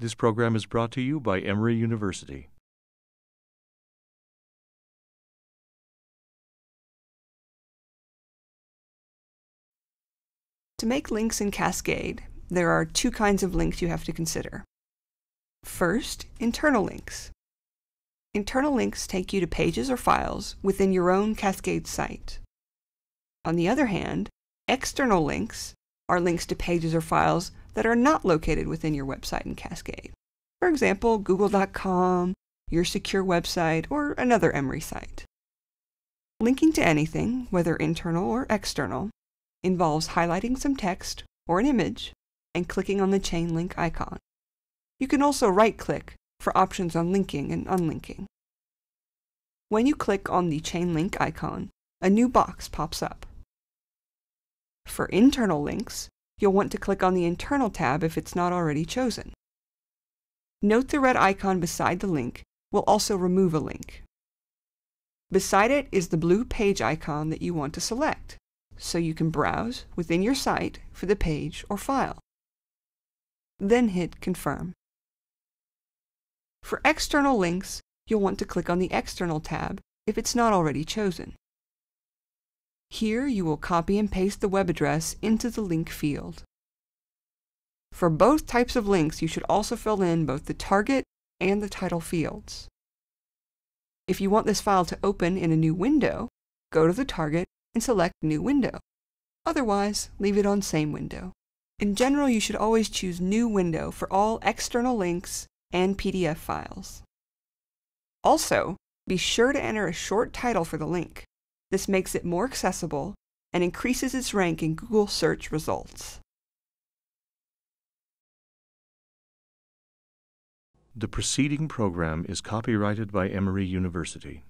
This program is brought to you by Emory University. To make links in Cascade, there are two kinds of links you have to consider. First, internal links. Internal links take you to pages or files within your own Cascade site. On the other hand, external links are links to pages or files that are not located within your website in Cascade. For example, google.com, your secure website, or another Emory site. Linking to anything, whether internal or external, involves highlighting some text or an image and clicking on the chain link icon. You can also right-click for options on linking and unlinking. When you click on the chain link icon, a new box pops up. For internal links, you'll want to click on the Internal tab if it's not already chosen. Note the red icon beside the link will also remove a link. Beside it is the blue page icon that you want to select, so you can browse within your site for the page or file. Then hit Confirm. For external links, you'll want to click on the External tab if it's not already chosen. Here you will copy and paste the web address into the link field. For both types of links, you should also fill in both the target and the title fields. If you want this file to open in a new window, go to the target and select New Window. Otherwise, leave it on Same Window. In general, you should always choose New Window for all external links and PDF files. Also, be sure to enter a short title for the link. This makes it more accessible and increases its rank in Google search results. The preceding program is copyrighted by Emory University.